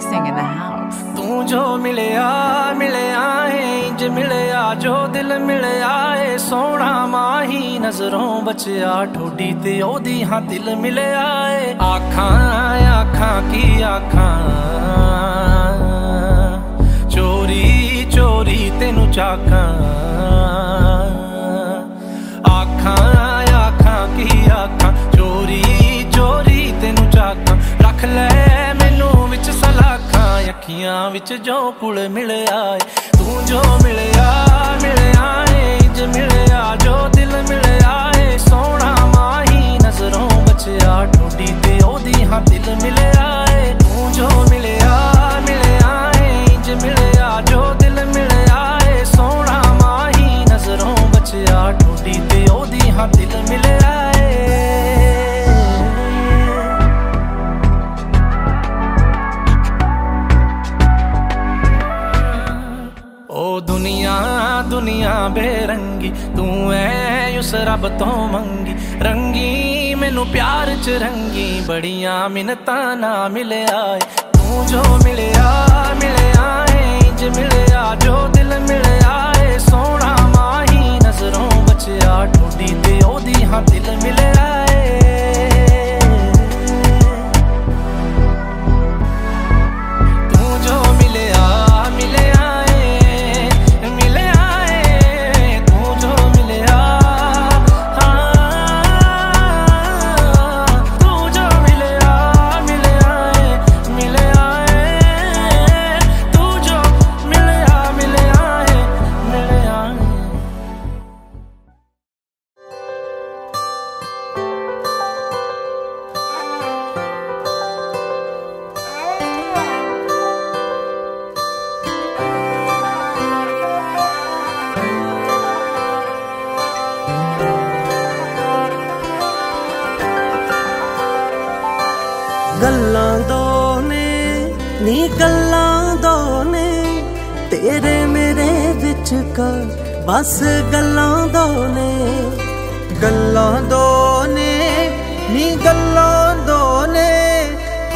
mixing in the house. ਤੂੰ ਜੋ ਮਿਲਿਆ ਮਿਲਿਆ ਏ, ਇੰਜ ਮਿਲਿਆ, ਜੋ ਦਿਲ ਮਿਲਿਆ ਏ, ਸੋਹਣਾ ਮਾਹੀ ਨਜ਼ਰੋਂ ਬਚਿਆ, ਠੋਡੀ ਤੇ ਉਹਦੀ ਹਾਂ ਦਿਲ ਮਿਲਿਆ ਏ ਆਖਾਂ ਆਖਾਂ, ਕੀ ਆਖਾਂ ਚੋਰੀ ਚੋਰੀ ਤੈਨੂੰ ਚਾਕਾਂ ਅੱਖੀਆਂ ਵਿੱਚ ਜੋ ਕੁਲ ਮਿਲਿਆ ਏ ਤੂੰ ਜੋ ਮਿਲਿਆ ਮਿਲਿਆ ਏ ਇੰਜ ਮਿਲਿਆ ਜੋ ਬੇਰੰਗੀ ਤੂੰ ਐ ਉਸ ਰੱਬ ਤੋਂ ਮੰਗੀ। ਰੰਗੀ, ਮੈਨੂੰ ਪਿਆਰ ਚ ਰੰਗੀ, ਬੜੀਆਂ ਮਿੰਨਤਾਂ ਨਾ ਮਿਲਿਆ ਏ। ਤੂੰ ਜੋ ਮਿਲਿਆ ਮਿਲਿਆ ਏ, ਇੰਜ ਮਿਲਿਆ, ਜੋ ਦਿਲ ਮਿਲਿਆ ਏ। ਸੋਹਣਾ ਮਾਹੀ ਨਜ਼ਰੋਂ ਬਚਿਆ ਠੋਡੀ ਤੇ ਉਹਦੀ ਹਾਂ ਦਿਲ ਮਿਲਿਆ ਨੀ ਗੱਲਾਂ ਦੋ ਨੇ ਤੇਰੇ ਮੇਰੇ ਵਿੱਚ ਕਾ ਬਸ ਗੱਲਾਂ ਦੋ ਨੇ ਗੱਲਾਂ ਦੋ ਨੇ ਨੀ ਗੱਲਾਂ ਦੋ ਨੇ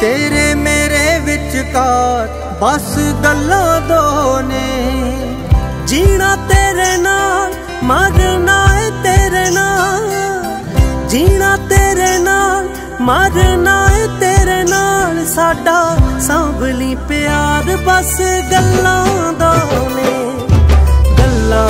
ਤੇਰੇ ਮੇਰੇ ਵਿੱਚ ਵਿਚਕਾਰ ਬਸ ਗੱਲਾਂ ਦੋ ਨੇ ਜੀਣਾ ਤੇਰੇ ਨਾਲ, ਮਰਨਾ ਏ ਤੇਰੇ ਨਾਲ। ਜੀਣਾ ਤੇਰੇ ਨਾਲ, ਮਰਨਾ ਏ ਤੇਰੇ ਸਾਡਾ ਸਾਂਭਲੀ ਪਿਆਰ ਬਸ ਗੱਲਾਂ ਦਾ ਨੇ ਗੱਲਾਂ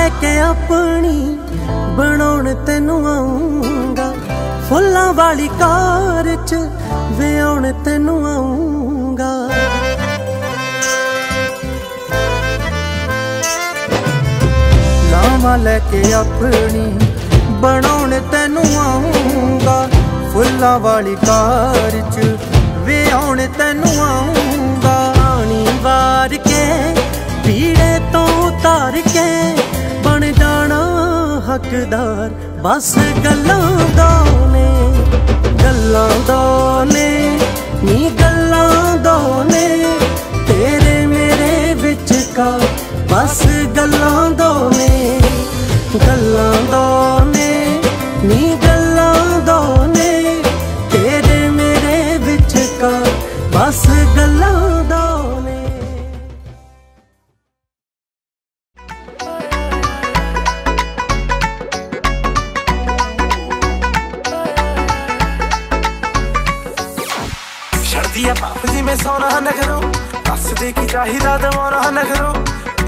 ਲੈ ਕੇ ਆਪਣੀ ਬਣਾਉਣ ਤੈਨੂੰ ਆਉਂਗਾ। ਫੁੱਲਾਂ ਵਾਲੀ ਕਾਰ ਚ ਵਿਆਉਣ ਤੈਨੂੰ ਆਉਂਗਾ। ਲਾਵਾਂ ਲੈ ਕੇ ਆਪਣੀ ਬਣਾਉਣ ਤੈਨੂੰ ਆਉਂਗਾ। ਫੁੱਲਾਂ ਵਾਲੀ ਕਾਰ ਚ ਵਿਆਉਣ ਤੈਨੂੰ ਆਉਂਗਾ। ਪਾਣੀ ਵਾਰ ਕੇ ਪੀੜੇ ਤੋਂ ਉਤਾਰ ਕੇ ਹੱਕਦਾਰ ਬਸ ਗੱਲਾਂ ਦੋ ਨੇ ਗੱਲਾਂ ਦੋ ਨੇ ਨੀ ਗੱਲਾਂ ਦੋ ਨੇ। ਦੱਸਦੇ ਕੀ ਚਾਹੀਦਾ ਦਵਾਉਣਾ ਨਖਰੋ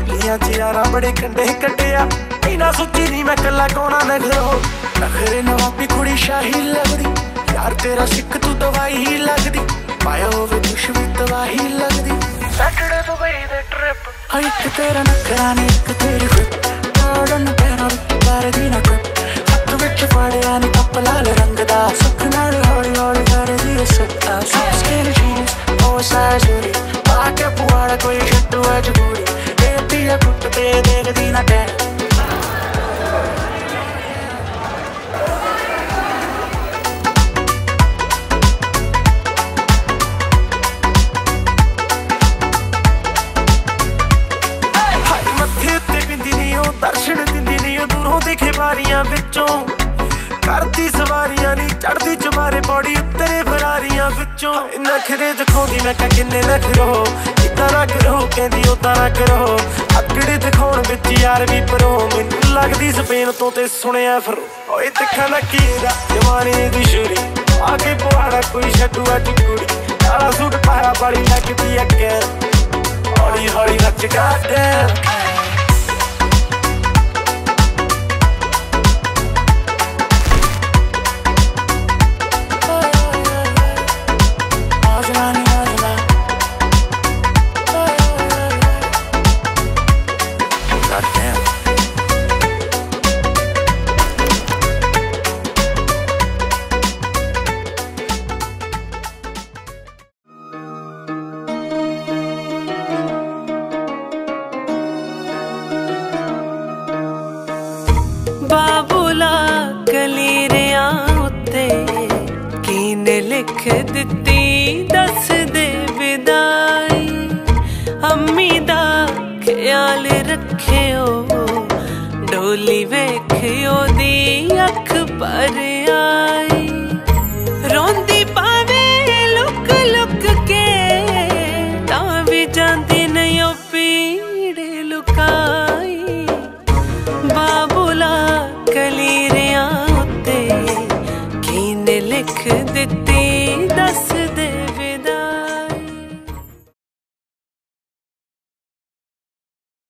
ਲੀਆਂ ਚ ਯਾਰਾ ਬੜੇ ਕੰਡੇ ਕੱਟਿਆ ਇਨਾ ਸੋਚੀ ਨਹੀਂ ਮੈਂ ਕੱਲਾ ਕੋਣਾ ਨਖਰੋ ਨਖਰੇ ਨਵਾਬੀ ਕੁੜੀ ਸ਼ਾਹੀ ਲੱਗਦੀ। ਯਾਰ ਤੇਰਾ ਸਿੱਖ ਤੂੰ ਦਵਾਈ ਹੀ ਲੱਗਦੀ। ਪਾਇਆ ਹੋਵੇ ਕੁਛ ਵੀ ਤਵਾਹੀ ਲੱਗਦੀ। ਸੈਟਰਡੇ ਦੁਬਈ ਦੇ ਟ੍ਰਿਪ ਹਾਈ ਇੱਕ ਤੇਰਾ ਨਖਰਾ ਨੇ ਇੱਕ ਤੇਰੀ ਫਿੱਟ ਕਾਰਨ ਪੈਰਾਂ ਉੱਤੇ ਦੀ ਨਾ ਗ੍ਰਿਪ ਹੱਥ ਵਿੱਚ ਫੜਿਆ ਨੀ ਕੱਪ ਲਾਲ ਰੰਗ ਦਾ। ਸੁੱਖ ਨਾਲ ਹੌਲੀ ਹੌਲੀ ਕਰਦੀ ਸੱਤਾ ਸਕੇਲ ਜੀਨਸ ਉਹ ਸਾਜੂਰੀ ਬਾਰੀਆਂ ਵਿੱਚੋਂ। ਕਰਦੀ ਸਵਾਰੀਆਂ ਨਹੀਂ ਚੜਦੀ ਚਮਾਰੇ ਪੌੜੀ ਉੱਤਰੇ ਫਰਾਰੀਆਂ ਵਿੱਚੋਂ। ਨਖਰੇ ਦਿਖਾਉਂਦੀ ਮੈਂ ਕਹ ਕਿੰਨੇ ਨਖ ਰੋ। ਇਦਾਂ ਨਾ ਕਹਿੰਦੀ ਉਦਾਂ ਨਾ ਕਰੋ ਅਕੜੇ ਦਿਖਾਉਣ ਵਿੱਚ ਯਾਰ ਵੀ ਪਰੋ। ਮੈਨੂੰ ਲੱਗਦੀ ਸਪੇਨ ਤੋਂ ਤੇ ਸੁਣਿਆ ਫਿਰ। ਓਏ ਦੇਖਾਂ ਨਾ ਕੀ ਜਵਾਨੀ ਦੀ ਸ਼ੁਰੀ ਆ ਕੇ ਪਹਾੜਾ ਕੋਈ ਛੱਡੂ ਅੱਜ ਕੁੜੀ। ਕਾਲਾ ਸੂਟ ਪਾਇਆ ਬੜੀ ਲੱਗਦੀ ਅੱਗੇ ਹੌਲੀ ਹੌਲੀ ਨੱਚ ਗਾਡੈਮ Goddamn. ਕਲੀਰਿਆਂ ਉੱਤੇ ਕੀਨੇ ਲਿਖ ਦਿੱਤੀ, ਦੱਸ ਦੇ ਵਿਦਾਈ। ਅੰਮੀ ਦਾ ਖਿਆਲ ਰੱਖਿਓ, ਡੋਲੀ ਵੇਖਿਓ ਦੀ ਅੱਖ ਪਰ ਆਈ।